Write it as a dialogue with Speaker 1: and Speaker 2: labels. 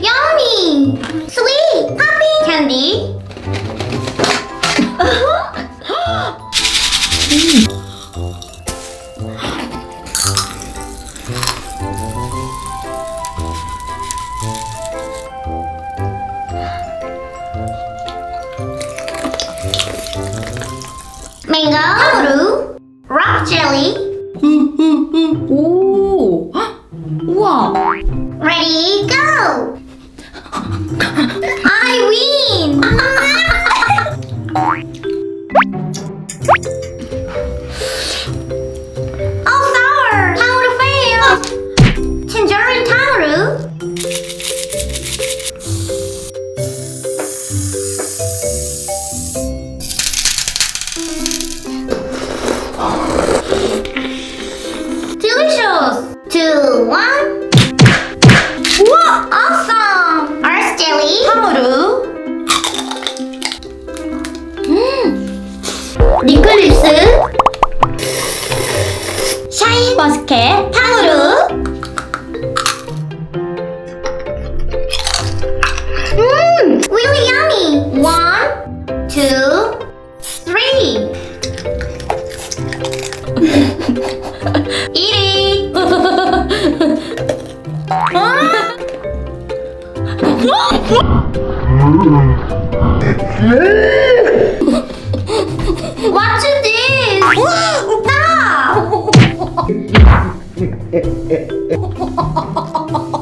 Speaker 1: Yummy! Sweet! Poppy! Candy! mm. mango, rock jelly.
Speaker 2: Ooh. Wow.
Speaker 1: Ready, go! Two, one. 우와! Awesome! Earth jelly. 탕후루. 음. 리클립스. 샤인 버스켓. 탕후루. 음! Really yummy! One, two, three. Eat What's this? Stop!